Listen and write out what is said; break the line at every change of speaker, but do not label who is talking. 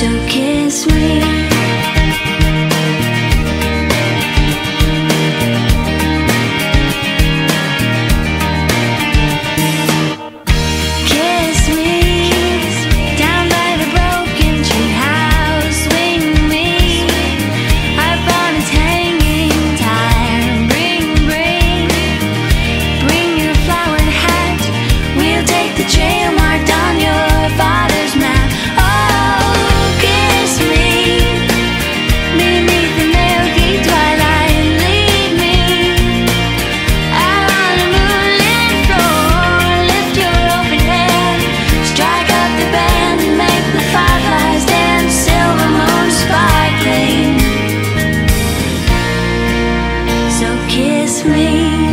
So kiss me. swing